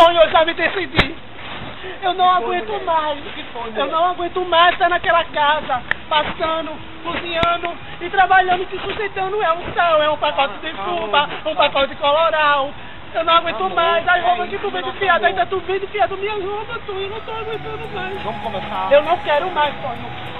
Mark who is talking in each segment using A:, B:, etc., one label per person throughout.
A: Tonho, eu já me decidi. Eu não aguento mais. Eu não aguento mais estar naquela casa, passando, cozinhando e trabalhando, se sustentando. É um sal, é um pacote de fuma, um pacote de coloral. Eu não aguento mais. As roupas que tu vem de fiado, ainda tu vem de fiado minhas roupas, tu, eu não tô aguentando mais.
B: Vamos começar.
A: Eu não quero mais, Tonho.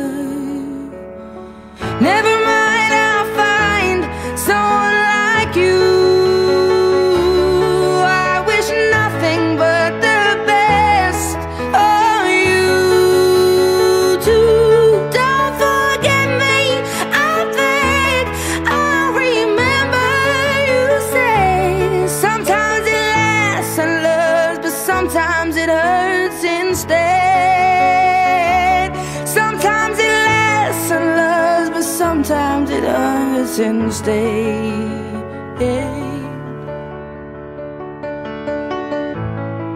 C: Hurts instead.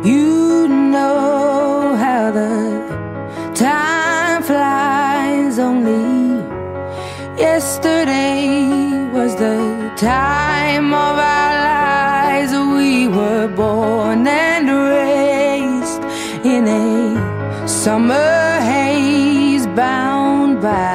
C: You know how the time flies only. Yesterday was the time of our lives. We were born and raised in a summer haze, bound by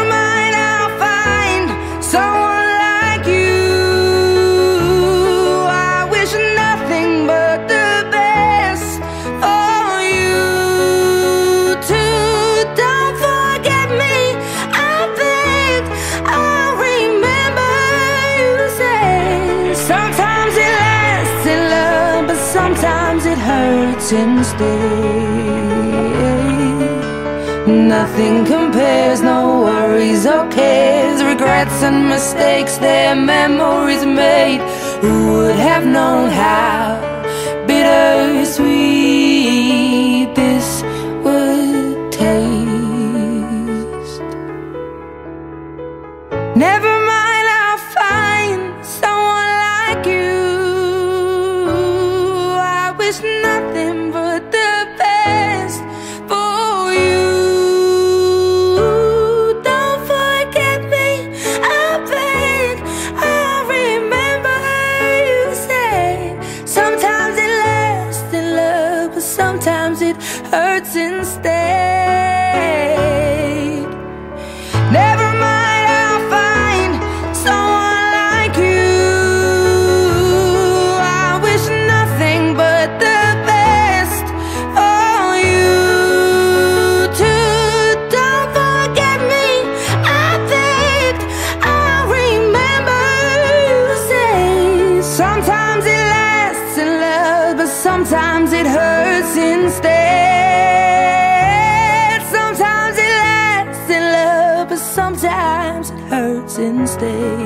C: sometimes it lasts in love, but sometimes it hurts instead. Nothing compares, no worries or cares, regrets and mistakes, their memories made. Who would have known how bittersweet it hurts instead. Never mind, I'll find someone like you. I wish nothing but the best for you too. Don't forget me, I beg. I'll remember you say sometimes it lasts in love, but sometimes it hurts instead. sometimes it hurts instead.